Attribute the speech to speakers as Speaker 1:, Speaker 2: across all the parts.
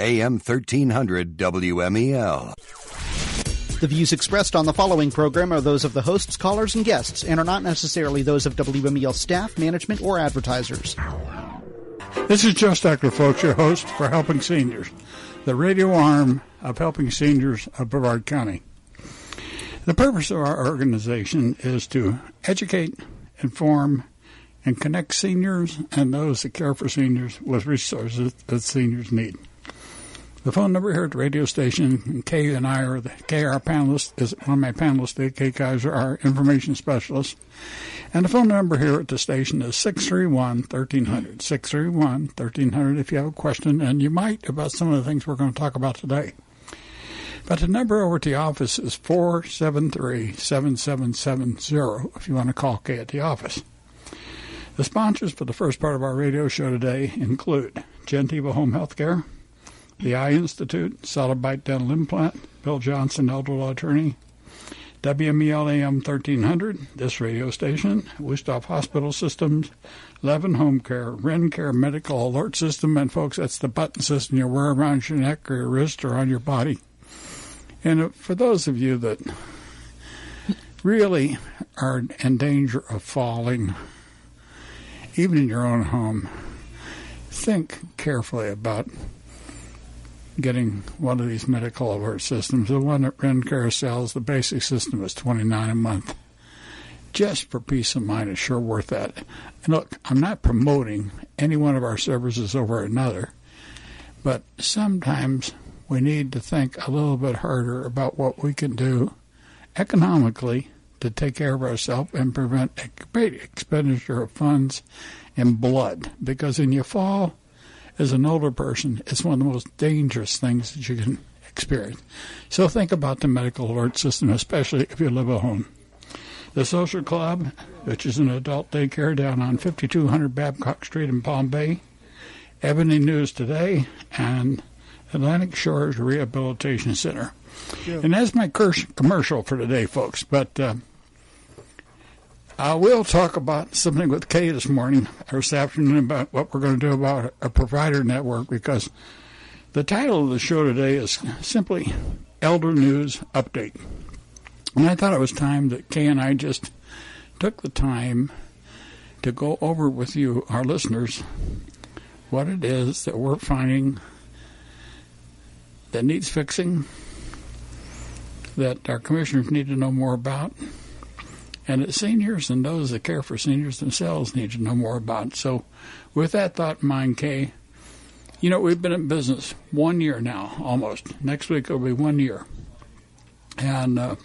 Speaker 1: AM 1300 WMEL.
Speaker 2: The views expressed on the following program are those of the hosts, callers, and guests, and are not necessarily those of WMEL staff, management, or advertisers.
Speaker 3: This is Joe Steckler, folks, your host for Helping Seniors, the radio arm of Helping Seniors of Brevard County. The purpose of our organization is to educate, inform, and connect seniors and those that care for seniors with resources that seniors need. The phone number here at the radio station, Kay and I are the KR panelists, is one of my panelists, the Kay Keyser, our information specialists. And the phone number here at the station is 631 1300. 631 1300 if you have a question, and you might about some of the things we're going to talk about today. But the number over to the office is 473 7770 if you want to call Kay at the office. The sponsors for the first part of our radio show today include Gentiva Home Healthcare, the Eye Institute, Solid Bite Dental Implant, Bill Johnson, Elder Law Attorney, WMEL AM 1300, this radio station, Wuesthoff Hospital Systems, Levin Home Care, Ren Care Medical Alert System, and folks, that's the button system you wear around your neck or your wrist or on your body. And for those of you that really are in danger of falling, even in your own home, think carefully about getting one of these medical alert systems. The one that Rencare sells, the basic system is twenty nine a month. Just for peace of mind, it's sure worth that. And look, I'm not promoting any one of our services over another, but sometimes we need to think a little bit harder about what we can do economically to take care of ourselves and prevent a great expenditure of funds and blood. Because when you fall as an older person, it's one of the most dangerous things that you can experience. So think about the medical alert system, especially if you live at home. The Social Club, which is an adult daycare down on 5200 Babcock Street in Palm Bay, Ebony News Today, and Atlantic Shores Rehabilitation Center. And that's my commercial for today, folks. But uh, Uh, I will talk about something with Kay this morning or this afternoon about what we're going to do about a provider network because the title of the show today is simply Elder News Update. And I thought it was time that Kay and I just took the time to go over with you, our listeners, what it is that we're finding that needs fixing, that our commissioners need to know more about, and that seniors and those that care for seniors themselves need to know more about. So, with that thought in mind, Kay, you know, we've been in business one year now, almost. Next week it'll be one year. And uh,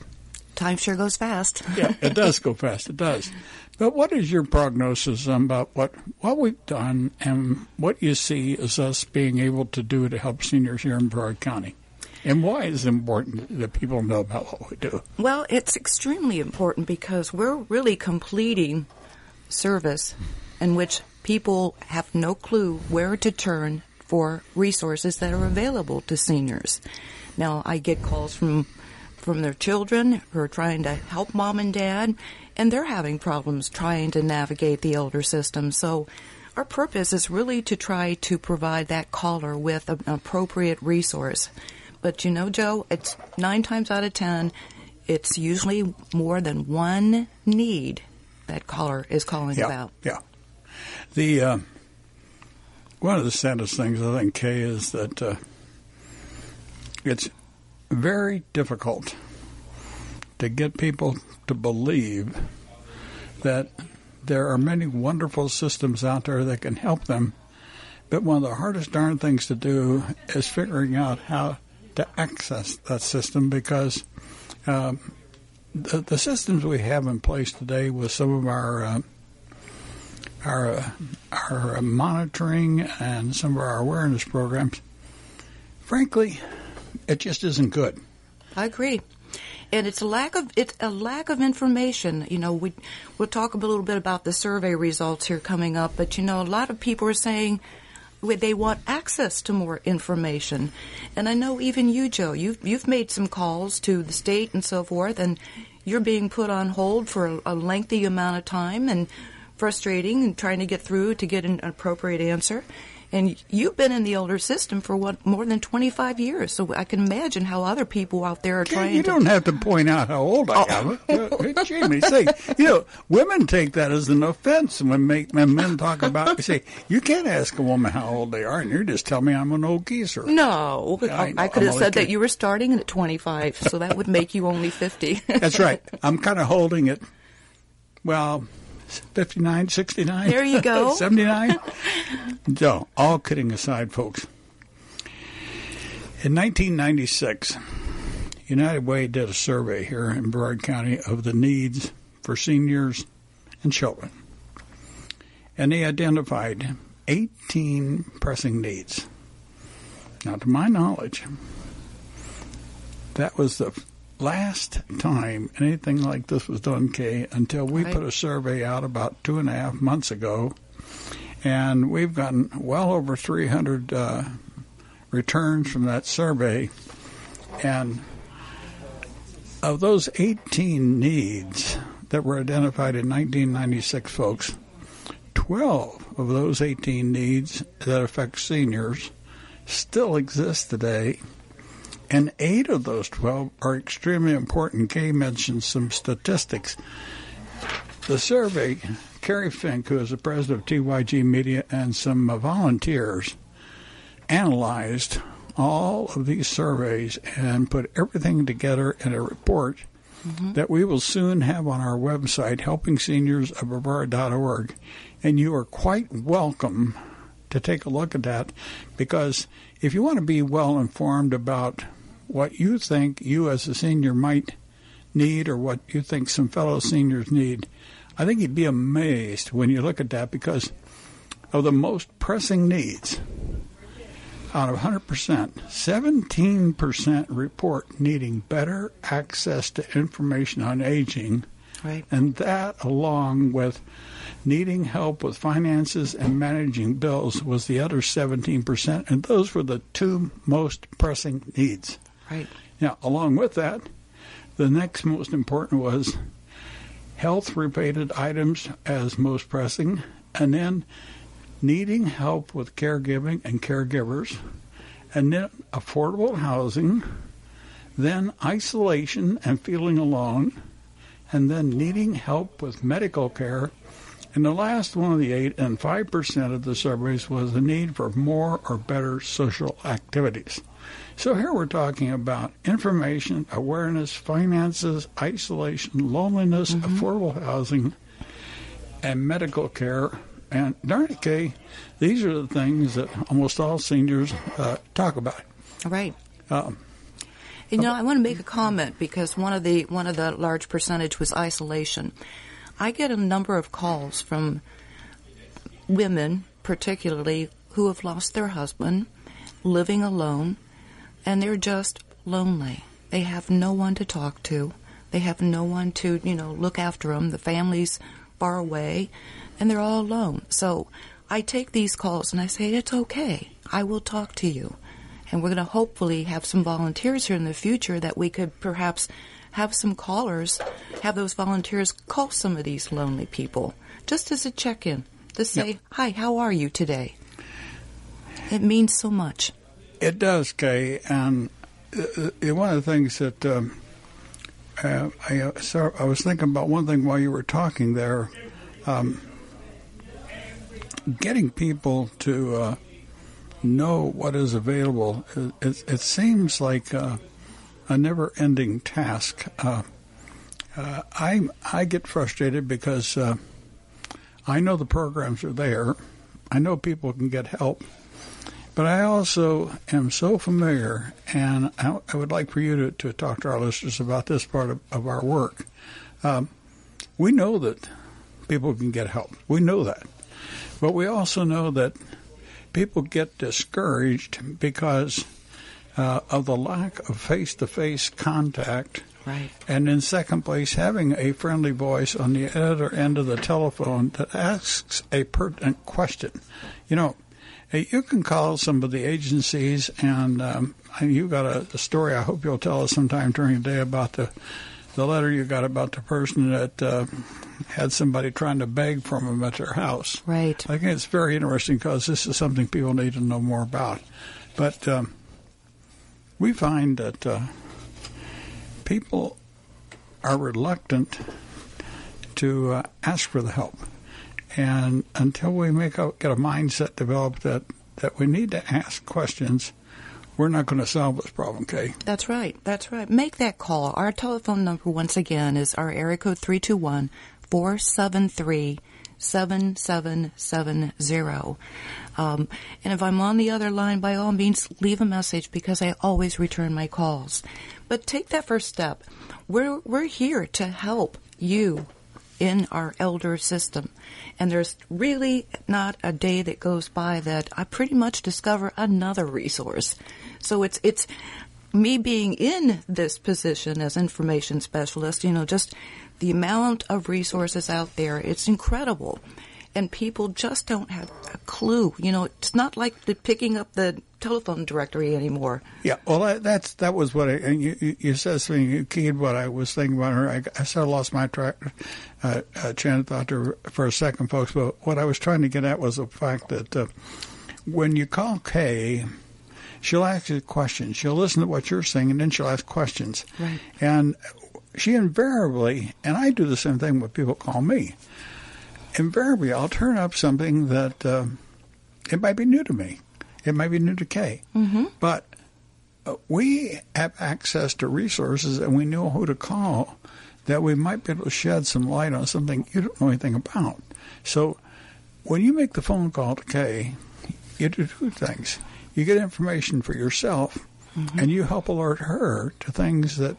Speaker 4: time sure goes fast.
Speaker 3: yeah, it does go fast. It does. But what is your prognosis about what what we've done and what you see as us being able to do to help seniors here in Brevard County? And why is it important that people know about what we do?
Speaker 4: Well, it's extremely important because we're really completing service in which people have no clue where to turn for resources that are available to seniors. Now, I get calls from from their children who are trying to help mom and dad, and they're having problems trying to navigate the elder system. So, our purpose is really to try to provide that caller with an appropriate resource. But you know, Joe, it's nine times out of ten, it's usually more than one need that caller is calling
Speaker 3: yeah,
Speaker 4: about.
Speaker 3: Yeah. The uh, one of the saddest things I think, Kay, is that uh, it's very difficult to get people to believe that there are many wonderful systems out there that can help them. But one of the hardest darn things to do is figuring out how to access that system because um, the, the, systems we have in place today with some of our uh, our uh, our monitoring and some of our awareness programs, frankly, it just isn't good.
Speaker 4: I agree. And it's a lack of it's a lack of information. You know, we we'll talk a little bit about the survey results here coming up, but you know, a lot of people are saying they want access to more information. And I know even you, Joe, you've you've made some calls to the state and so forth, and you're being put on hold for a, a lengthy amount of time and frustrating and trying to get through to get an appropriate answer. And you've been in the older system for what more than 25 years, so I can imagine how other people out there are trying
Speaker 3: you don't have to point out how old I am. Uh, Jamie, say, you know, women take that as an offense when, make, when men talk about. Say, you can't ask a woman how old they are, and you just tell me I'm an old geezer.
Speaker 4: No,
Speaker 3: I
Speaker 4: I, could
Speaker 3: I'm
Speaker 4: have said that you were starting at 25, so that would make you only 50.
Speaker 3: That's right. I'm kind of holding it. Well, 59, 69.
Speaker 4: There you go.
Speaker 3: 79. So, all kidding aside, folks. In 1996, United Way did a survey here in Brevard County of the needs for seniors and children. And they identified 18 pressing needs. Now, to my knowledge, that was the last time anything like this was done, Kay, until we
Speaker 4: Right.
Speaker 3: put a survey out about two and a half months ago. And we've gotten well over 300 uh, returns from that survey. And of those 18 needs that were identified in 1996, folks, 12 of those 18 needs that affect seniors still exist today. And eight of those 12 are extremely important. Kay mentioned some statistics. The survey, Carrie Fink, who is the president of TYG Media, and some volunteers analyzed all of these surveys and put everything together in a report mm-hmm. that we will soon have on our website, helpingseniors.org. And you are quite welcome to take a look at that because if you want to be well informed about what you think you as a senior might need or what you think some fellow seniors need, I think you'd be amazed when you look at that because of the most pressing needs out of 100%, 17% report needing better access to information on aging
Speaker 4: right.
Speaker 3: and that, along with needing help with finances and managing bills, was the other 17%. And those were the two most pressing needs.
Speaker 4: Right.
Speaker 3: Now, along with that, the next most important was health related items as most pressing, and then needing help with caregiving and caregivers, and then affordable housing, then isolation and feeling alone, and then needing help with medical care. And the last one of the eight, and 5% of the surveys, was the need for more or better social activities. So here we're talking about information, awareness, finances, isolation, loneliness, affordable housing, and medical care. And darn it, Kay, these are the things that almost all seniors uh, talk about.
Speaker 4: Right.
Speaker 3: Um,
Speaker 4: You know, I want to make a comment because one of the one of the large percentage was isolation. I get a number of calls from women, particularly who have lost their husband, living alone, and they're just lonely. They have no one to talk to. They have no one to, you know, look after them. The family's far away, and they're all alone. So I take these calls and I say, it's okay. I will talk to you. And we're going to hopefully have some volunteers here in the future that we could perhaps have some callers, have those volunteers call some of these lonely people just as a check in to say, Hi, how are you today? It means so much.
Speaker 3: It does, Kay, and uh, uh, one of the things that um, uh, I, uh, I was thinking about one thing while you were talking there, um, getting people to uh, know what is available. It, it, it seems like uh, a never-ending task. I I get frustrated because I know the programs are there. I know people can get help. But I also am so familiar, and I, I would like for you to, to talk to our listeners about this part of, of our work. Um, we know that people can get help. We know that. But we also know that people get discouraged because uh, of the lack of face to face contact.
Speaker 4: Right.
Speaker 3: And in second place, having a friendly voice on the other end of the telephone that asks a pertinent question. You know, you can call some of the agencies, and um, you got a, a story. I hope you'll tell us sometime during the day about the the letter you got about the person that uh, had somebody trying to beg from them at their house.
Speaker 4: Right.
Speaker 3: I think it's very interesting because this is something people need to know more about. But um, we find that uh, people are reluctant to uh, ask for the help, and until we make a, get a mindset developed that that we need to ask questions, we're not going to solve this problem. Okay.
Speaker 4: That's right. That's right. Make that call. Our telephone number, once again, is our area code 321 473 7770. Um, and if I'm on the other line, by all means, leave a message because I always return my calls. But take that first step. We're, we're here to help you in our elder system. And there's really not a day that goes by that I pretty much discover another resource. So it's, it's, me being in this position as information specialist, you know, just the amount of resources out there, it's incredible. And people just don't have a clue. You know, it's not like the picking up the telephone directory anymore.
Speaker 3: Yeah, well, that, that's that was what I, and you, you, said something you keyed what I was thinking about her. I, I sort of lost my track, uh, uh, train of thought there for a second, folks. But what I was trying to get at was the fact that uh, when you call Kay, she'll ask you questions. She'll listen to what you're saying, and then she'll ask questions.
Speaker 4: Right.
Speaker 3: And she invariably, and I do the same thing when people call me. Invariably, I'll turn up something that uh, it might be new to me. It might be new to Kay.
Speaker 4: Mm-hmm.
Speaker 3: But uh, we have access to resources and we know who to call that we might be able to shed some light on something you don't know anything about. So when you make the phone call to Kay, you do two things. You get information for yourself
Speaker 4: Mm-hmm.
Speaker 3: and you help alert her to things that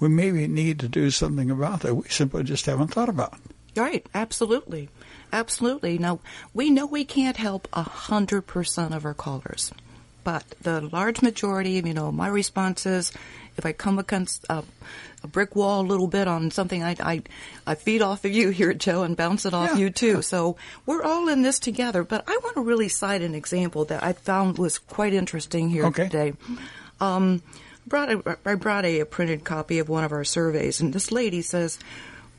Speaker 3: we maybe need to do something about that we simply just haven't thought about.
Speaker 4: Right, absolutely. Absolutely. Now, we know we can't help a 100% of our callers, but the large majority, you know, my response is if I come against a, a brick wall a little bit on something, I, I, I feed off of you here, Joe, and bounce it off
Speaker 3: Yeah,
Speaker 4: you too. So we're all in this together, but I want to really cite an example that I found was quite interesting here
Speaker 3: Okay.
Speaker 4: today. Um, brought a, I brought a, a printed copy of one of our surveys, and this lady says,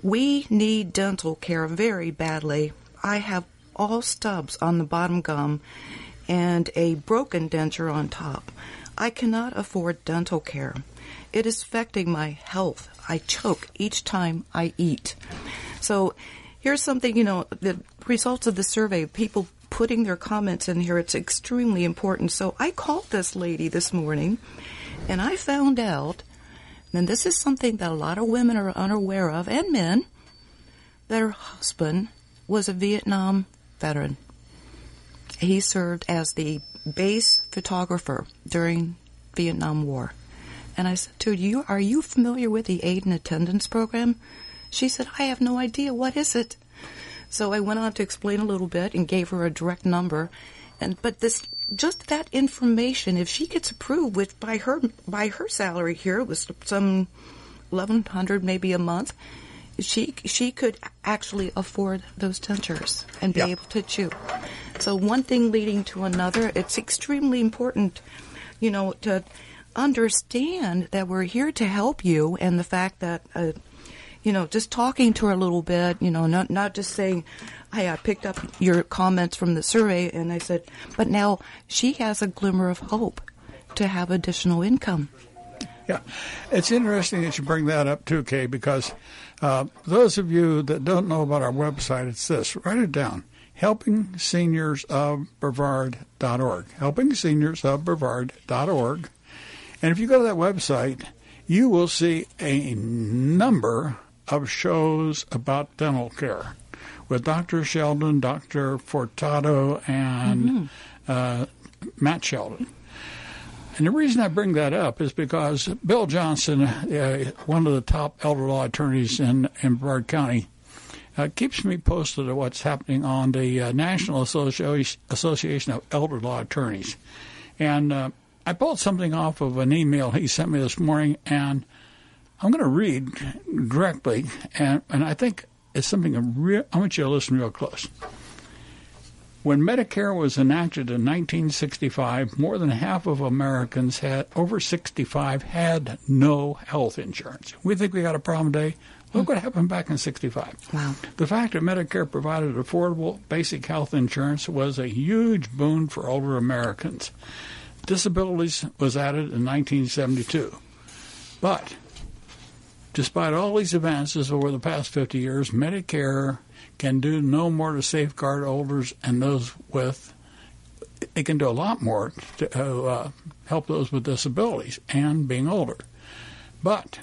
Speaker 4: "We need dental care very badly. I have all stubs on the bottom gum, and a broken denture on top. I cannot afford dental care. It is affecting my health. I choke each time I eat." So, here's something you know. The results of the survey, people putting their comments in here, it's extremely important. So I called this lady this morning and I found out, and this is something that a lot of women are unaware of, and men, their husband was a Vietnam veteran. He served as the base photographer during Vietnam War. And I said to you, Are you familiar with the aid and attendance program? She said, I have no idea. What is it? So I went on to explain a little bit and gave her a direct number. And but this just that information, if she gets approved with by her by her salary here, was some eleven hundred maybe a month. She she could actually afford those dentures and be
Speaker 3: Yeah.
Speaker 4: able to chew. So one thing leading to another. It's extremely important, you know, to understand that we're here to help you, and the fact that. Uh, you know, just talking to her a little bit, you know, not not just saying, "Hey, I picked up your comments from the survey," and I said, but now she has a glimmer of hope to have additional income.
Speaker 3: Yeah, it's interesting that you bring that up too, Kay, because uh, those of you that don't know about our website, it's this. Write it down: helpingseniorsofbrevard.org. Helpingseniorsofbrevard.org. And if you go to that website, you will see a number of shows about dental care with Dr. Sheldon, Dr. Fortato, and uh, Matt Sheldon. And the reason I bring that up is because Bill Johnson, uh, one of the top elder law attorneys in, in Brevard County, uh, keeps me posted of what's happening on the uh, National Associ- Association of Elder Law Attorneys. And uh, I pulled something off of an email he sent me this morning, and I'm going to read directly, and, and I think it's something I, re- I want you to listen real close. When Medicare was enacted in 1965, more than half of Americans had over 65 had no health insurance. We think we got a problem today. Look what happened back in 65.
Speaker 4: Wow.
Speaker 3: The fact that Medicare provided affordable basic health insurance was a huge boon for older Americans. Disabilities was added in 1972. But despite all these advances over the past 50 years, Medicare can do no more to safeguard elders and those with. It can do a lot more to uh, help those with disabilities and being older. But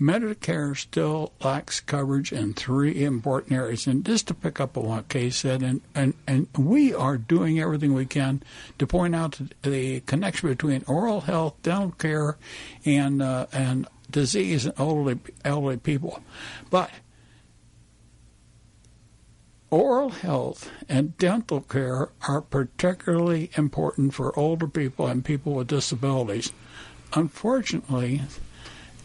Speaker 3: Medicare still lacks coverage in three important areas. And just to pick up on what Kay said, and, and, and we are doing everything we can to point out the connection between oral health, dental care, and uh, and disease in elderly elderly people. But oral health and dental care are particularly important for older people and people with disabilities. Unfortunately,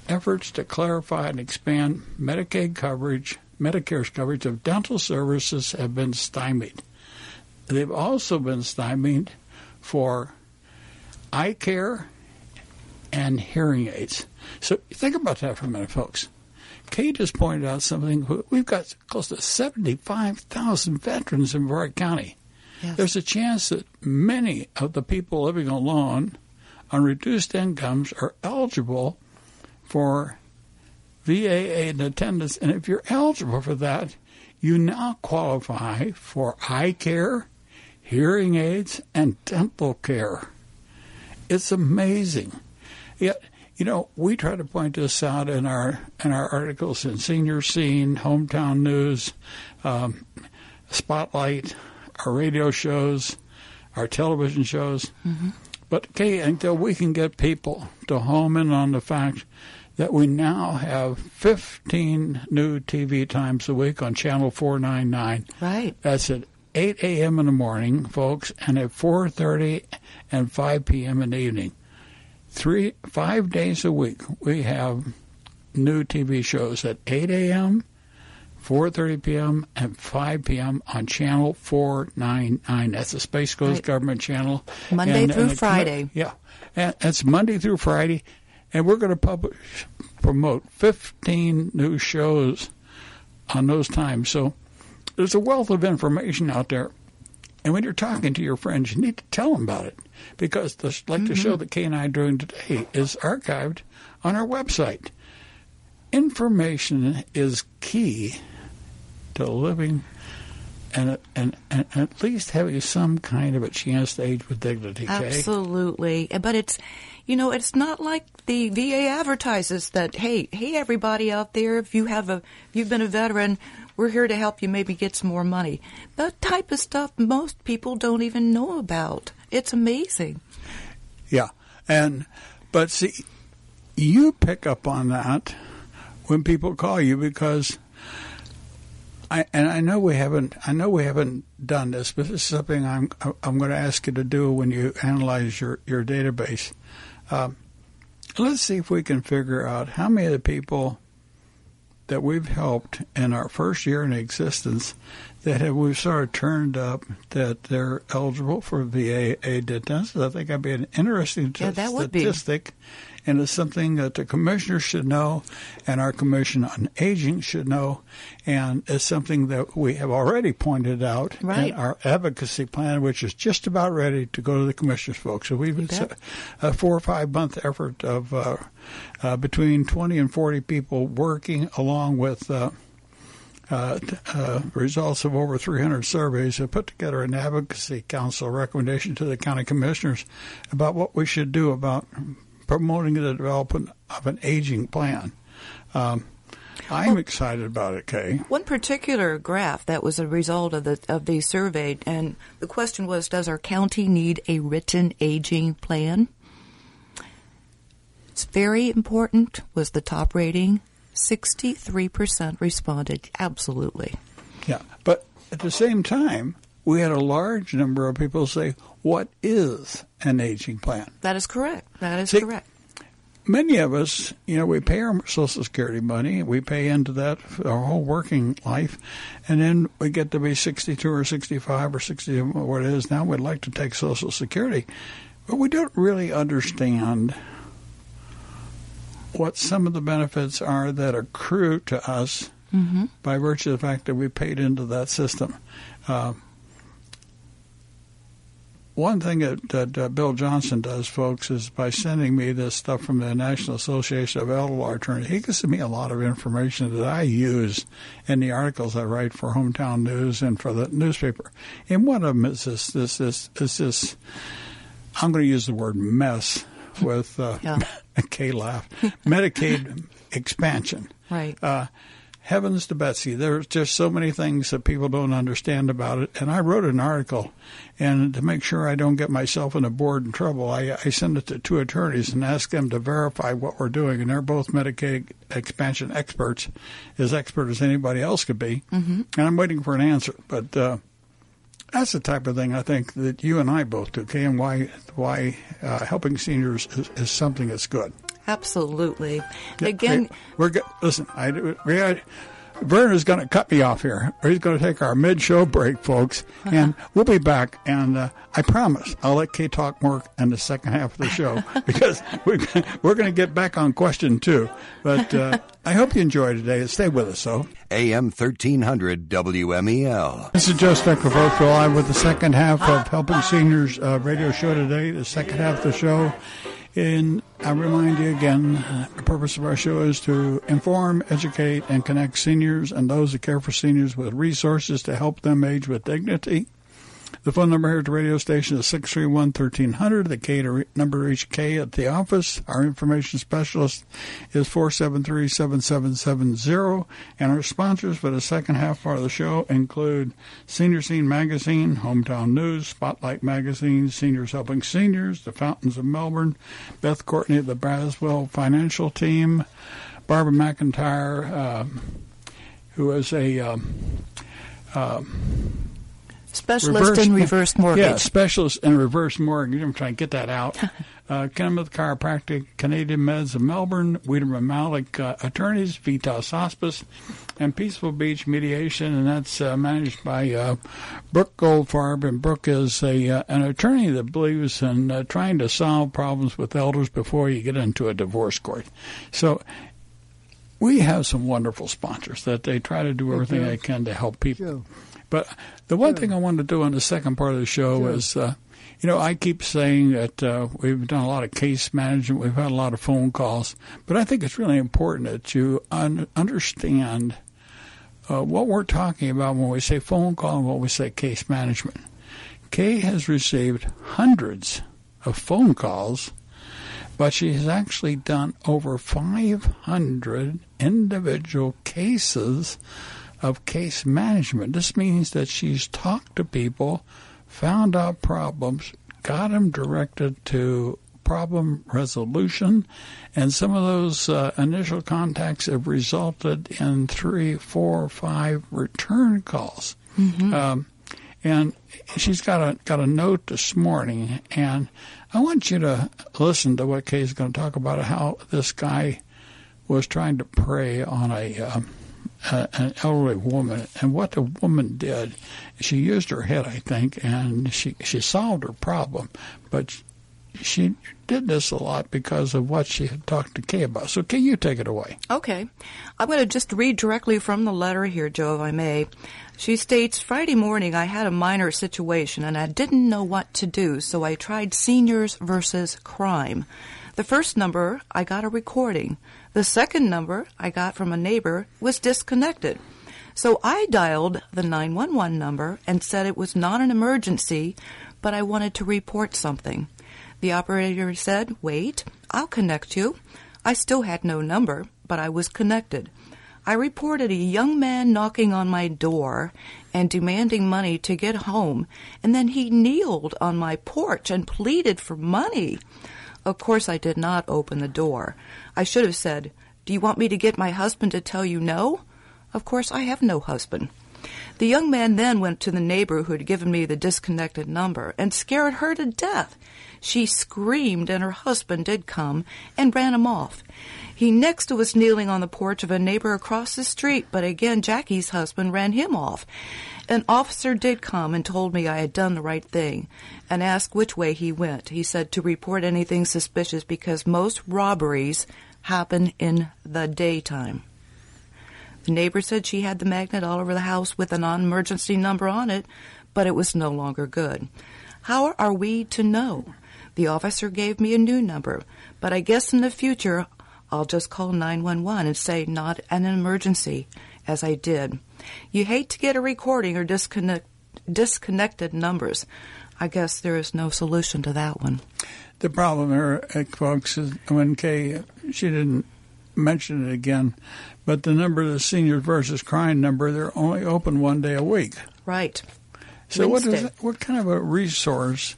Speaker 3: efforts to clarify and expand Medicaid coverage, Medicare's coverage of dental services have been stymied. They've also been stymied for eye care and hearing aids. So think about that for a minute, folks. Kate has pointed out something. We've got close to 75,000 veterans in Brevard County.
Speaker 4: Yes.
Speaker 3: There's a chance that many of the people living alone on reduced incomes are eligible for VA aid and attendance. And if you're eligible for that, you now qualify for eye care, hearing aids, and dental care. It's amazing. Yet, you know, we try to point this out in our in our articles in Senior Scene, Hometown News, um, Spotlight, our radio shows, our television shows.
Speaker 4: Mm-hmm.
Speaker 3: But okay, until we can get people to home in on the fact that we now have 15 new TV times a week on Channel 499.
Speaker 4: Right.
Speaker 3: That's at 8 a.m. in the morning, folks, and at 4:30 and 5 p.m. in the evening. Three, five days a week, we have new TV shows at 8 a.m., 4:30 p.m. and 5 p.m. on Channel 499. That's the Space Coast
Speaker 4: Right.
Speaker 3: Government Channel.
Speaker 4: Monday through
Speaker 3: the commi-
Speaker 4: Friday.
Speaker 3: Yeah, and it's Monday through Friday, and we're going to publish promote 15 new shows on those times. So there's a wealth of information out there. And when you're talking to your friends, you need to tell them about it because, the, like the mm-hmm. show that Kay and I are doing today is archived on our website. Information is key to living and, and, and at least having some kind of a chance to age with dignity. Kay.
Speaker 4: Absolutely. But it's, you know, it's not like the VA advertises that, hey, hey, everybody out there, if you have a, if you've been a veteran, we're here to help you maybe get some more money. That type of stuff most people don't even know about. It's amazing.
Speaker 3: Yeah, and but see, you pick up on that when people call you because I and I know we haven't I know we haven't done this, but this is something I'm I'm going to ask you to do when you analyze your your database. Um, let's see if we can figure out how many of the people that we've helped in our first year in existence that have we've sort of turned up that they're eligible for VA aid attendance. I think that'd be an interesting
Speaker 4: Yeah, that would be.
Speaker 3: And it's something that the commissioners should know, and our commission on aging should know, and it's something that we have already pointed out
Speaker 4: Right.
Speaker 3: in our advocacy plan, which is just about ready to go to the commissioners, folks. So we've it's a, a four or five month effort of uh, uh, between 20 and 40 people working along with. Uh, uh, uh, results of over 300 surveys have put together an advocacy council recommendation to the county commissioners about what we should do about promoting the development of an aging plan. Um, I'm excited about it, Kay.
Speaker 4: One particular graph that was a result of the of the survey, and the question was, does our county need a written aging plan? It's very important. Was the top rating? Sixty-three percent responded absolutely.
Speaker 3: Yeah, but at the same time, we had a large number of people say, "What is an aging plan?"
Speaker 4: That is correct. That is
Speaker 3: See-
Speaker 4: correct.
Speaker 3: many of us, you know, we pay our Social Security money, we pay into that our whole working life, and then we get to be 62 or 65 or 60, what it is now, we'd like to take Social Security. But we don't really understand what some of the benefits are that accrue to us
Speaker 4: Mm-hmm.
Speaker 3: by virtue of the fact that we paid into that system. Uh, one thing that, that uh, Bill Johnson does, folks, is by sending me this stuff from the National Association of Elder Law Attorneys, he gives me a lot of information that I use in the articles I write for Hometown News and for the newspaper. And one of them is this, this, this, is this, I'm going to use the word mess with uh,
Speaker 4: Yeah.
Speaker 3: Kay laugh, Medicaid expansion
Speaker 4: Right.
Speaker 3: uh, heavens to Betsy, there's just so many things that people don't understand about it. And I wrote an article, and to make sure I don't get myself in a board and trouble, I, I send it to two attorneys and ask them to verify what we're doing. And they're both Medicaid expansion experts, as expert as anybody else could be. Mm-hmm. And I'm waiting for an answer. But uh, that's the type of thing I think that you and I both do, and why why uh, helping seniors is, is something that's good.
Speaker 4: Absolutely.
Speaker 3: Yeah,
Speaker 4: Again,
Speaker 3: hey, we're go- listen. I, we got, Verner's going to cut me off here. He's going to take our mid-show break, folks, and we'll be back. And uh, I promise I'll let Kay talk more in the second half of the show because we're, we're going to get back on question two. But uh, I hope you enjoy today. Stay with us, so.
Speaker 1: AM 1300 WMEL.
Speaker 3: This is Joe Steckler, folks. We're live with the second half of Helping Seniors uh, radio show today, the second half of the show. And I remind you again, uh, the purpose of our show is to inform, educate, and connect seniors and those that care for seniors with resources to help them age with dignity. The phone number here at the radio station is 631-1300. The Kay to re- number to reach Kay at the office. Our information specialist is 473-7770. And our sponsors for the second half part of the show include Senior Scene Magazine, Hometown News, Spotlight Magazine, Seniors Helping Seniors, The Fountains of Melbourne, Beth Courtney of the Braswell Financial Team, Barbara McIntyre, uh, who is a... Um,
Speaker 4: specialist in reverse mortgage.
Speaker 3: Yeah, specialist in reverse mortgage. I'm trying to get that out. uh, Kenneth Chiropractic, Canadian Meds of Melbourne, Wiedemann Malik uh, Attorneys, Vitas Hospice, and Peaceful Beach Mediation, and that's uh, managed by uh, Brooke Goldfarb. And Brooke is a uh, an attorney that believes in uh, trying to solve problems with elders before you get into a divorce court. So we have some wonderful sponsors that they try to do everything they can to help people.
Speaker 2: Joe.
Speaker 3: But the one thing I wanted to do on the second part of the show is, uh, you know, I keep saying that uh, we've done a lot of case management, we've had a lot of phone calls, but I think it's really important that you un- understand uh, what we're talking about when we say phone call and when we say case management. Kay has received hundreds of phone calls, but she has actually done over 500 individual cases of case management. This means that she's talked to people, found out problems, got them directed to problem resolution, and some of those uh, initial contacts have resulted in three, four, five return calls. Um, and she's got a got a note this morning, and I want you to listen to what Kay's going to talk about how this guy was trying to prey on a. Um, an elderly woman, and what the woman did, she used her head, I think, and she she solved her problem, but she did this a lot because of what she had talked to Kay about. So, Kay, you take it away.
Speaker 4: Okay. I'm going to just read directly from the letter here, Joe, if I may. She states, Friday morning I had a minor situation and I didn't know what to do, so I tried seniors versus crime. The first number, I got a recording. The second number I got from a neighbor was disconnected. So I dialed the 911 number and said it was not an emergency, but I wanted to report something. The operator said, Wait, I'll connect you. I still had no number, but I was connected. I reported a young man knocking on my door and demanding money to get home, and then he kneeled on my porch and pleaded for money. Of course, I did not open the door. I should have said, Do you want me to get my husband to tell you no? Of course, I have no husband. The young man then went to the neighbor who had given me the disconnected number and scared her to death. She screamed, and her husband did come and ran him off. He next was kneeling on the porch of a neighbor across the street, but again Jackie's husband ran him off. An officer did come and told me I had done the right thing and asked which way he went. He said to report anything suspicious because most robberies happen in the daytime. The neighbor said she had the magnet all over the house with a non emergency number on it, but it was no longer good. How are we to know? The officer gave me a new number, but I guess in the future I'll just call 911 and say not an emergency, as I did. You hate to get a recording or disconnect, disconnected numbers. I guess there is no solution to that one.
Speaker 3: The problem here, folks, is when Kay, she didn't mention it again, but the number of the seniors versus crime number, they're only open one day a week.
Speaker 4: Right.
Speaker 3: So what is what kind of a resource?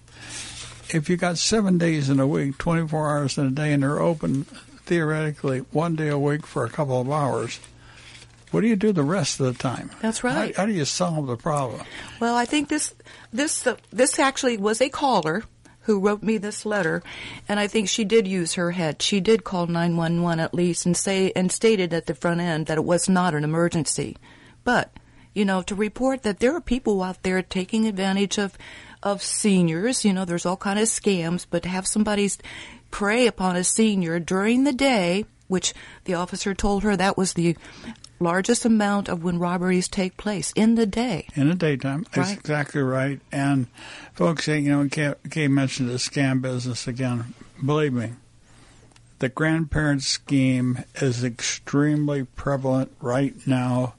Speaker 3: If you got seven days in a week, twenty four hours in a day, and they're open theoretically one day a week for a couple of hours, what do you do the rest of the time?
Speaker 4: That's right.
Speaker 3: How, how do you solve the problem?
Speaker 4: Well, I think this this uh, this actually was a caller who wrote me this letter, and I think she did use her head. She did call 911 at least and say and stated at the front end that it was not an emergency. But, you know, to report that there are people out there taking advantage of of seniors, you know, there's all kind of scams, but to have somebody prey upon a senior during the day, which the officer told her that was the largest amount of when robberies take place in the day.
Speaker 3: in the daytime. That's exactly right. And folks, you know, Kay, Kay mentioned the scam business again. Believe me, the grandparent scheme is extremely prevalent right now.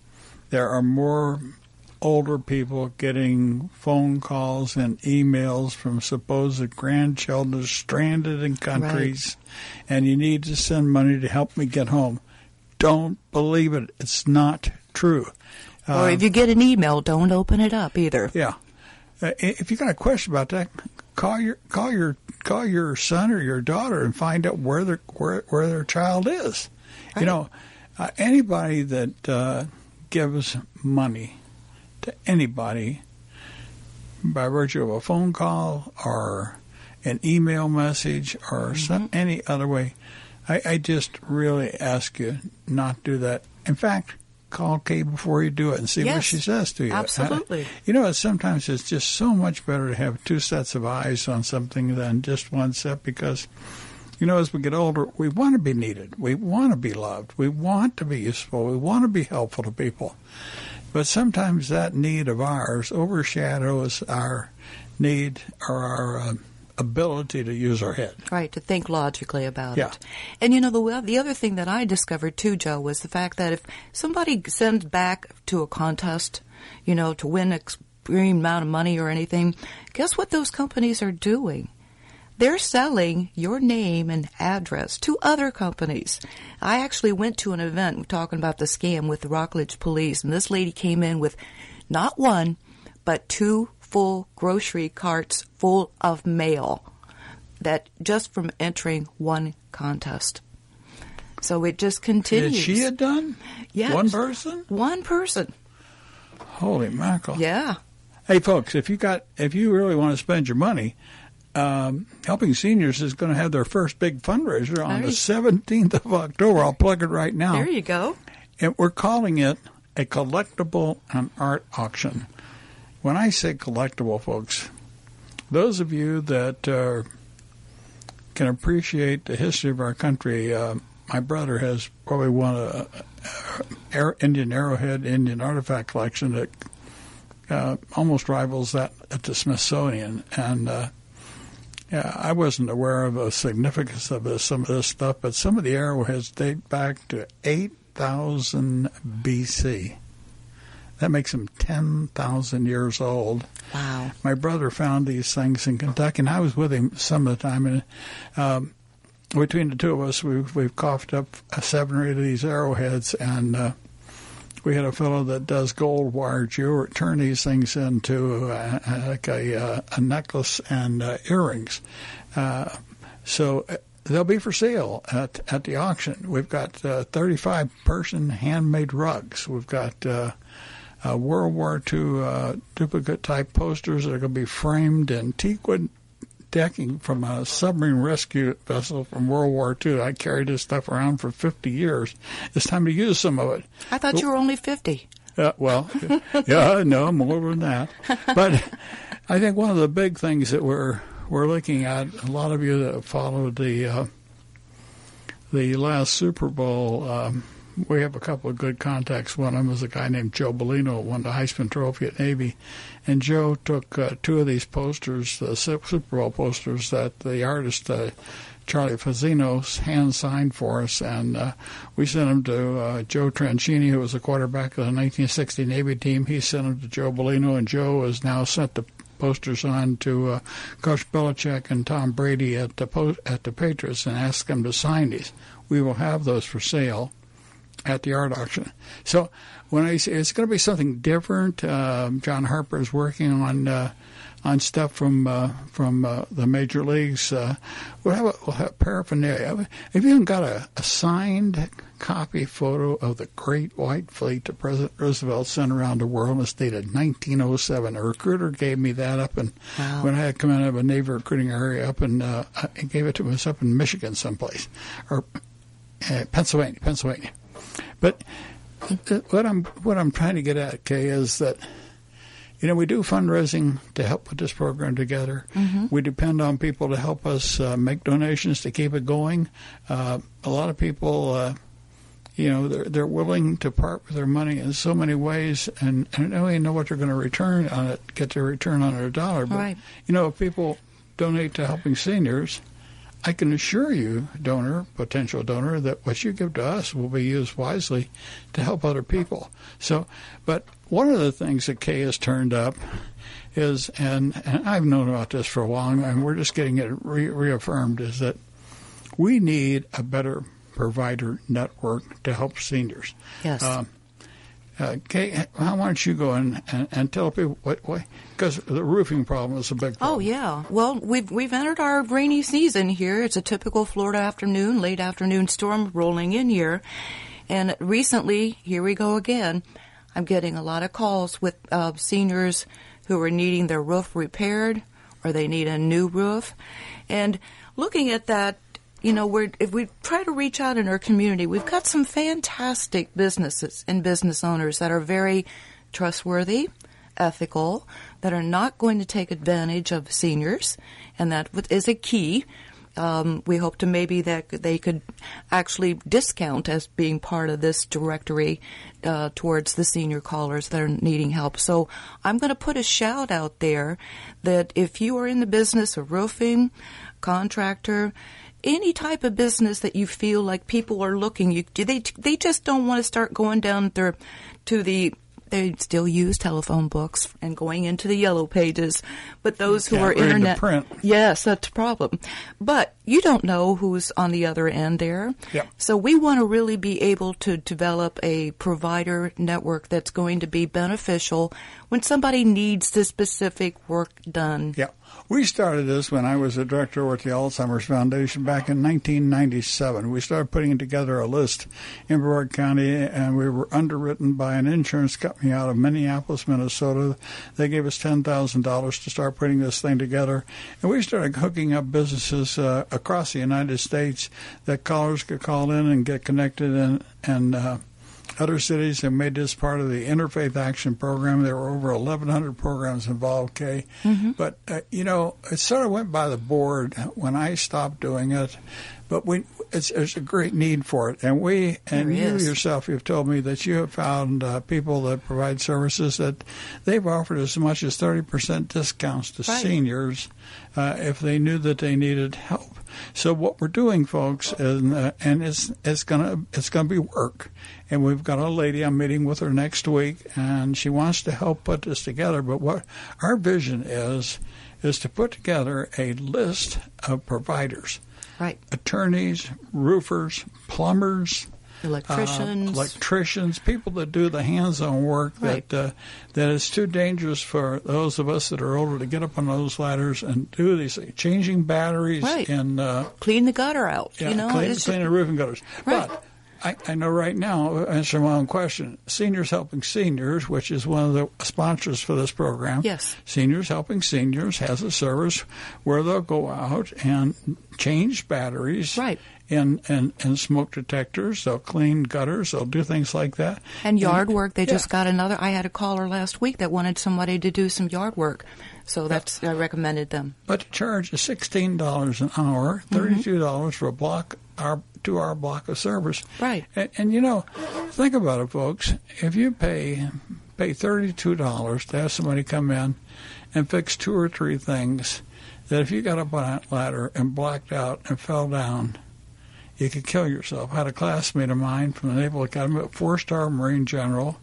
Speaker 3: There are more older people getting phone calls and emails from supposed grandchildren stranded in countries, and you need to send money to help me get home. Don't believe it. It's not true.
Speaker 4: or if you get an email, don't open it up either.
Speaker 3: Yeah. Uh, if you got a question about that, call your call your call your son or your daughter and find out where their where where their child is. You know, uh, anybody that uh, gives money to anybody by virtue of a phone call or an email message or some, any other way, I, I just really ask you not do that. In fact, call Kay before you do it and see what she says to you.
Speaker 4: absolutely.
Speaker 3: You know, sometimes it's just so much better to have two sets of eyes on something than just one set because, you know, as we get older, we want to be needed. We want to be loved. We want to be useful. We want to be helpful to people. But sometimes that need of ours overshadows our need or our uh, ability to use our head.
Speaker 4: Right, to think logically about
Speaker 3: Yeah.
Speaker 4: it. And you know, the the other thing that I discovered too, Joe, was the fact that if somebody sends back to a contest, you know, to win an extreme amount of money or anything, guess what those companies are doing? They're selling your name and address to other companies. I actually went to an event talking about the scam with the Rockledge police, and this lady came in with not one, but two full grocery carts full of mail that just from entering one contest. So it just
Speaker 3: Did
Speaker 4: continues.
Speaker 3: she had done?
Speaker 4: Yes.
Speaker 3: One person?
Speaker 4: One person.
Speaker 3: Holy mackerel.
Speaker 4: Yeah.
Speaker 3: Hey, folks, if you got if you really want to spend your money, um, Helping Seniors is going to have their first big fundraiser on the
Speaker 4: you-
Speaker 3: 17th of October. I'll plug it right now.
Speaker 4: There you go.
Speaker 3: and we're calling it a collectible and art auction. When I say collectible, folks, those of you that uh, can appreciate the history of our country, uh, my brother has probably won a, a, Indian arrowhead, Indian artifact collection that uh, almost rivals that at the Smithsonian, and. Uh, yeah, I wasn't aware of the significance of this, some of this stuff, but some of the arrowheads date back to 8,000 BC. That makes them 10,000 years old.
Speaker 4: Wow.
Speaker 3: My brother found these things in Kentucky, and I was with him some of the time. And um, between the two of us, we've, we've coughed up uh, seven or eight of these arrowheads, and uh, we had a fellow that does gold wire jewelry turn these things into uh, like a, uh, a necklace and uh, earrings. Uh, so uh, they'll be for sale at at the auction. We've got uh, 35 Persian handmade rugs. We've got uh, World War II uh, duplicate type posters that are going to be framed in teakwood decking from a submarine rescue vessel from World War II. I carried this stuff around for 50 years. It's time to use some of it.
Speaker 4: I thought you were only 50.
Speaker 3: Uh, well, yeah, no, more than that. But I think one of the big things that we're we're looking at, a lot of you that followed the uh, the last Super Bowl, um, we have a couple of good contacts. One of them is a guy named Joe Bellino, won the Heisman Trophy at Navy, and Joe took uh, two of these posters, the Super Bowl posters that the artist. Uh, Charlie Fazzino's hand signed for us, and uh, we sent them to uh, Joe Tranchini, who was the quarterback of the 1960 Navy team. He sent them to Joe Bellino, and Joe has now sent the posters on to uh, Coach Belichick and Tom Brady at the po- at the Patriots and asked them to sign these. We will have those for sale at the art auction. So when I say it's going to be something different, uh, John Harper is working on uh, on stuff from uh, from uh, the major leagues. Uh, we'll have, a, we'll have paraphernalia. Have you even got a, a signed copy photo of the Great White Fleet that President Roosevelt sent around the world. It's dated 1907. A recruiter gave me that up, and
Speaker 4: Wow.
Speaker 3: when I had come out of a Navy recruiting area up in, uh, I gave it to us up in Michigan someplace, or uh, Pennsylvania, Pennsylvania. But what I'm what I'm trying to get at, Kay, is that you know we do fundraising to help put this program together. We depend on people to help us uh, make donations to keep it going. Uh, a lot of people. Uh, you know they're they're willing to part with their money in so many ways and, and don't even know what they're going to return on it get their return on their dollar but
Speaker 4: Right.
Speaker 3: you know if people donate to helping seniors I can assure you donor potential donor that what you give to us will be used wisely to help other people so but one of the things that Kay has turned up is and, and I've known about this for a while and we're just getting it re- reaffirmed is that we need a better provider network to help seniors.
Speaker 4: Yes.
Speaker 3: Um, uh, Kay, why don't you go and, and, and tell people what, because the roofing problem is a big
Speaker 4: Oh yeah. Well, we've we've entered our rainy season here. It's a typical Florida afternoon, late afternoon storm rolling in here. And recently, here we go again. I'm getting a lot of calls with uh, seniors who are needing their roof repaired or they need a new roof. And looking at that, you know, we're, if we try to reach out in our community, we've got some fantastic businesses and business owners that are very trustworthy, ethical, that are not going to take advantage of seniors, and that is a key. Um, we hope to maybe that they could actually discount as being part of this directory uh, towards the senior callers that are needing help. So I'm going to put a shout out there that if you are in the business of roofing, contractor, any type of business that you feel like people are looking, you they they just don't want to start going down there to the they still use telephone books and going into the yellow pages, but those who are internet
Speaker 3: print.
Speaker 4: Yes, that's a problem. But you don't know who's on the other end there.
Speaker 3: Yep.
Speaker 4: So we want to really be able to develop a provider network that's going to be beneficial when somebody needs the specific work done.
Speaker 3: Yeah. We started this when I was a director with the Alzheimer's Foundation back in 1997. We started putting together a list in Broward County, and we were underwritten by an insurance company out of Minneapolis, Minnesota. They gave us $10,000 to start putting this thing together, and we started hooking up businesses uh, across the United States that callers could call in and get connected and and uh, other cities have made this part of the Interfaith Action Program. There were over 1,100 programs involved, Kay. But, uh, you know, it sort of went by the board when I stopped doing it. But we, it's, there's a great need for it. And we, and
Speaker 4: There
Speaker 3: you
Speaker 4: is.
Speaker 3: yourself, you've told me that you have found uh, people that provide services that they've offered as much as 30% discounts to
Speaker 4: Right.
Speaker 3: seniors uh, if they knew that they needed help. So what we're doing, folks, is, uh, and it's it's gonna it's gonna be work. And we've got a lady I'm meeting with her next week, and she wants to help put this together. But what our vision is is to put together a list of providers,
Speaker 4: Right.
Speaker 3: attorneys, roofers, plumbers,
Speaker 4: Electricians.
Speaker 3: uh, electricians, people that do the hands-on work
Speaker 4: Right.
Speaker 3: that uh, that is too dangerous for those of us that are older to get up on those ladders and do these things, changing batteries
Speaker 4: Right.
Speaker 3: and uh,
Speaker 4: clean the gutter out.
Speaker 3: yeah,
Speaker 4: you know,
Speaker 3: clean,
Speaker 4: it's
Speaker 3: clean the roofing gutters.
Speaker 4: Right.
Speaker 3: But I, I know right now, answer my own question. Seniors Helping Seniors, which is one of the sponsors for this program.
Speaker 4: Yes.
Speaker 3: Seniors Helping Seniors has a service where they'll go out and change batteries.
Speaker 4: Right.
Speaker 3: In, in, in smoke detectors, they'll clean gutters, they'll do things like that.
Speaker 4: And yard work, they
Speaker 3: yeah.
Speaker 4: just got another. I had a caller last week that wanted somebody to do some yard work, so that's I recommended them.
Speaker 3: But charge is sixteen dollars an hour, mm-hmm. thirty-two dollars for a block, our two-hour block of service.
Speaker 4: Right.
Speaker 3: And, and you know, think about it, folks. If you pay pay thirty-two dollars to have somebody come in and fix two or three things, that if you got up on that ladder and blacked out and fell down, you could kill yourself. I had a classmate of mine from the Naval Academy, a four-star Marine general,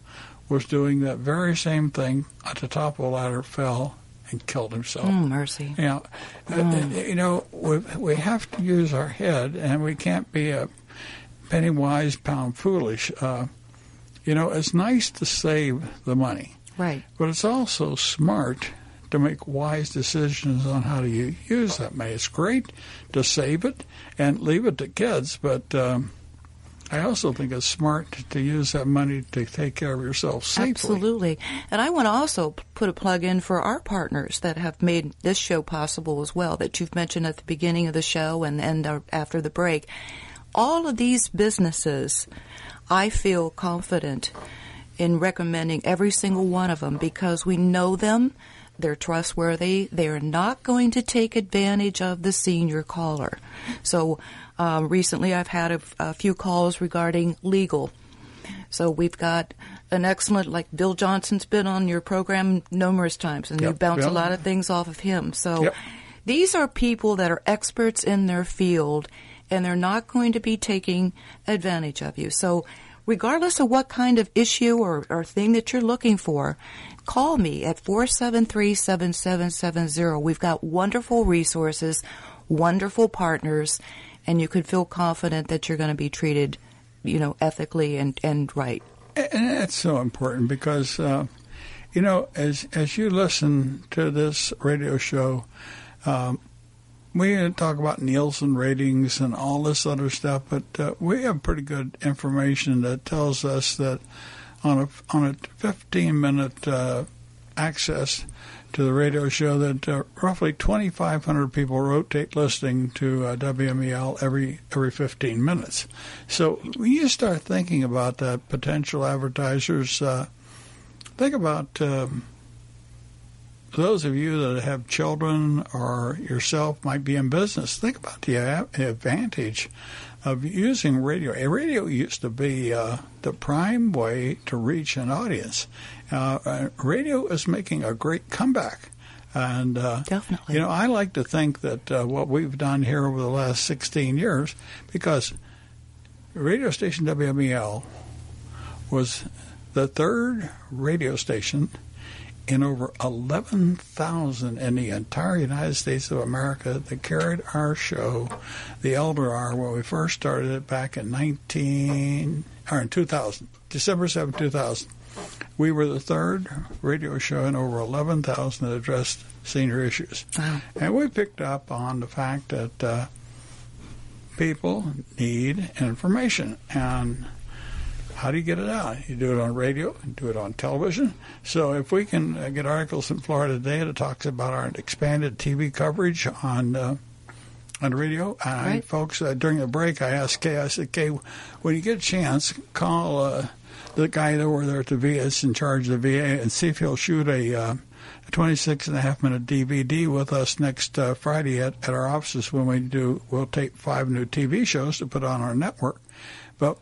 Speaker 3: was doing that very same thing at the top of a ladder, fell and killed himself.
Speaker 4: Oh, mercy.
Speaker 3: You know, uh, you know, we we have to use our head, and we can't be a penny wise, pound foolish. Uh, you know, it's nice to save the money,
Speaker 4: Right.
Speaker 3: but it's also smart to make wise decisions on how to use that money. It's great to save it and leave it to kids, but um, I also think it's smart to use that money to take care of yourself safely.
Speaker 4: Absolutely. And I want to also put a plug in for our partners that have made this show possible as well, that you've mentioned at the beginning of the show and, and after the break. All of these businesses, I feel confident in recommending every single one of them because we know them. They're trustworthy. They're not going to take advantage of the senior caller. So um, recently I've had a, a few calls regarding legal. So we've got an excellent, like Bill Johnson's been on your program numerous times, and you bounce
Speaker 3: yep.
Speaker 4: a lot of things off of him. So
Speaker 3: Yep.
Speaker 4: these are people that are experts in their field, and they're not going to be taking advantage of you. So regardless of what kind of issue or, or thing that you're looking for, call me at 473-7770. We've got wonderful resources, wonderful partners, and you could feel confident that you're going to be treated, you know, ethically and, and right.
Speaker 3: And that's so important because, uh, you know, as as you listen to this radio show, um, we talk about Nielsen ratings and all this other stuff, but uh, we have pretty good information that tells us that on a on a 15 minute uh, access to the radio show that uh, roughly 2,500 people rotate listening to uh, WMEL every every 15 minutes. So when you start thinking about that, potential advertisers, uh, think about um, those of you that have children or yourself might be in business. Think about the advantage of using radio. A radio used to be uh, the prime way to reach an audience. Uh, uh, radio is making a great comeback. And uh,
Speaker 4: Definitely.
Speaker 3: you know, I like to think that uh, what we've done here over the last 16 years, because radio station WMEL was the third radio station in over 11,000 in the entire United States of America that carried our show, The Elder Hour, when we first started it back in 19 or in 2000, December 7, 2000. We were the third radio show in over 11,000 that addressed senior issues.
Speaker 4: Wow.
Speaker 3: And we picked up on the fact that uh, people need information. And how do you get it out? You do it on radio, you do it on television. So if we can uh, get articles in Florida Today that talks about our expanded TV coverage on uh, on the radio, and I,
Speaker 4: Right.
Speaker 3: folks, uh, during the break, I asked Kay, I said, Kay, when you get a chance, call uh, the guy over there at the VA, that's in charge of the VA, and see if he'll shoot a, uh, a 26 and a half minute DVD with us next uh, Friday at, at our offices when we do, we'll tape five new TV shows to put on our network. But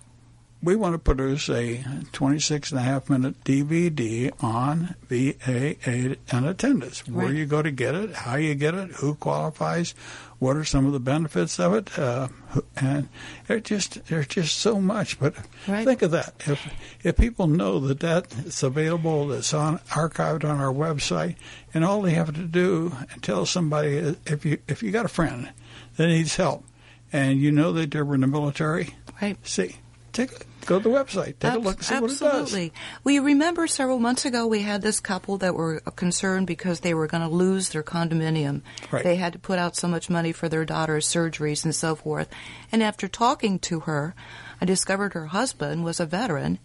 Speaker 3: we want to produce a 26 and a half minute DVD on VA aid and attendance. Where
Speaker 4: Right.
Speaker 3: you go to get it, how you get it, who qualifies, what are some of the benefits of it, uh, and there's just there's just so much. But
Speaker 4: Right.
Speaker 3: think of that if if people know that that it's available, that's on archived on our website, and all they have to do and tell somebody if you if you got a friend that needs help, and you know that they were in the military,
Speaker 4: Right.
Speaker 3: see, take go to the website, take a look, and see
Speaker 4: Absolutely.
Speaker 3: what it does. Absolutely.
Speaker 4: We remember several months ago we had this couple that were concerned because they were going to lose their condominium.
Speaker 3: Right.
Speaker 4: They had to put out so much money for their daughter's surgeries and so forth. And after talking to her, I discovered her husband was a veteran,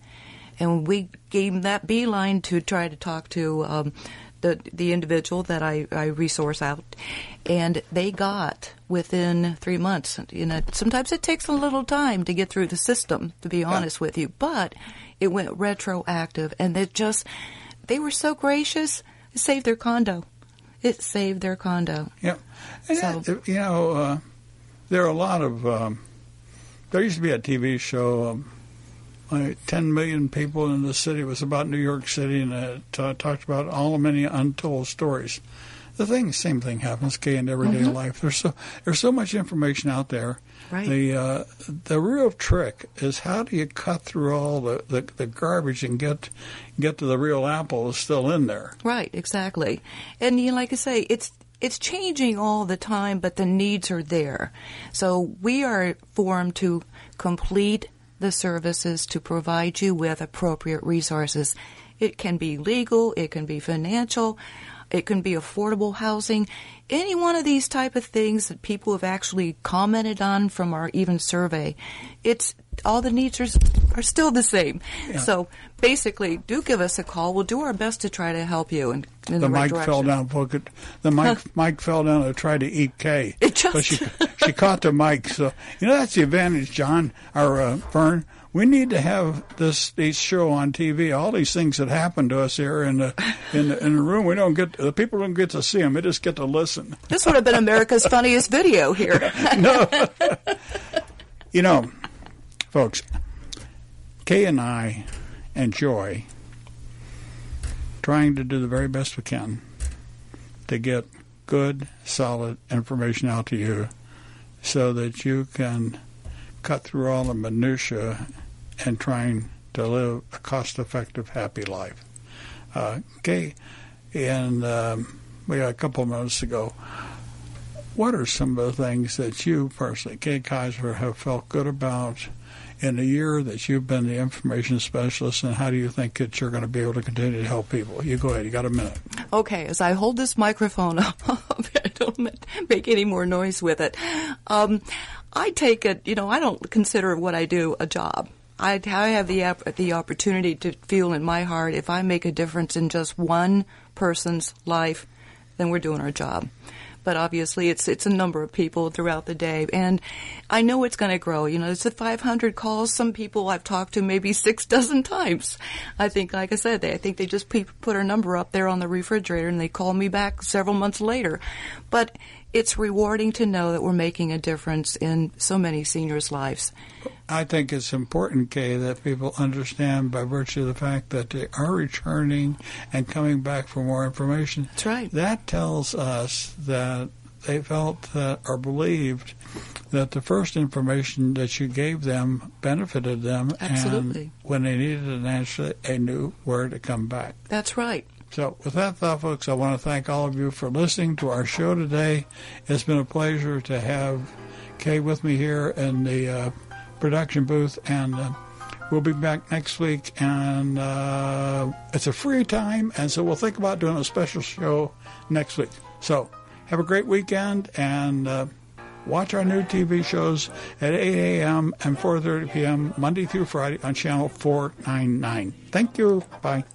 Speaker 4: and we gave him that beeline to try to talk to um, the the individual that I, I resource out, and they got within three months. You know, sometimes it takes a little time to get through the system, to be honest with you, but it went retroactive, and they just they were so gracious. It saved their condo. It saved their condo.
Speaker 3: Yeah, and
Speaker 4: So-
Speaker 3: that- you know, uh, there are a lot of. Um, there used to be a TV show. Um, like 10 million people in the city. It was about New York City, and it uh, talked about all the many untold stories. The thing, same thing happens, Kay, in everyday life. There's so there's so much information out there.
Speaker 4: Right.
Speaker 3: The uh, the real trick is how do you cut through all the, the, the garbage and get get to the real apple that's still in there.
Speaker 4: Right, exactly. And you know, like I say, it's it's changing all the time, but the needs are there. So we are formed to complete the services to provide you with appropriate resources. It can be legal, it can be financial, it can be affordable housing. Any one of these type of things that people have actually commented on from our even survey, it's all the needs are, are still the same. So basically, do give us a call. We'll do our best to try to help you in
Speaker 3: the
Speaker 4: the, right
Speaker 3: mic
Speaker 4: direction.
Speaker 3: fell down. Pocket. The mic mic fell down and tried to eat Kay.
Speaker 4: It just-
Speaker 3: but she she caught the mic. So you know that's the advantage, John or uh, Vern. We need to have this show on TV. All these things that happen to us here in the in the, in the room, we don't get the people don't get to see them. They just get to listen.
Speaker 4: This would have been America's funniest video here.
Speaker 3: No, you know, folks, Kay and I enjoy trying to do the very best we can to get good, solid information out to you so that you can cut through all the minutiae and trying to live a cost effective, happy life. Uh, Kay, and um, we had a couple of minutes ago. What are some of the things that you personally, Kay Keyser, have felt good about in the year that you've been the information specialist, and how do you think that you're going to be able to continue to help people? You go ahead. You got a minute.
Speaker 4: Okay, as I hold this microphone up, I don't make any more noise with it. Um, I take it, you know, I don't consider what I do a job. I, I have the the opportunity to feel in my heart if I make a difference in just one person's life, then we're doing our job. But obviously, it's it's a number of people throughout the day, and I know it's going to grow. You know, it's the 500 calls. Some people I've talked to maybe six dozen times. I think, like I said, they I think they just put our number up there on the refrigerator, and they call me back several months later. But it's rewarding to know that we're making a difference in so many seniors' lives.
Speaker 3: I think it's important, Kay, that people understand by virtue of the fact that they are returning and coming back for more information.
Speaker 4: That's right.
Speaker 3: That tells us that they felt that or believed that the first information that you gave them benefited them,
Speaker 4: Absolutely.
Speaker 3: and when they needed an answer, they knew where to come back.
Speaker 4: That's right.
Speaker 3: So, with that thought, folks, I want to thank all of you for listening to our show today. It's been a pleasure to have Kay with me here in the uh, production booth, and uh, we'll be back next week. And uh, it's a free time, and so we'll think about doing a special show next week. So, have a great weekend, and uh, watch our new TV shows at 8 a.m. and 4:30 p.m. Monday through Friday on channel 499. Thank you. Bye.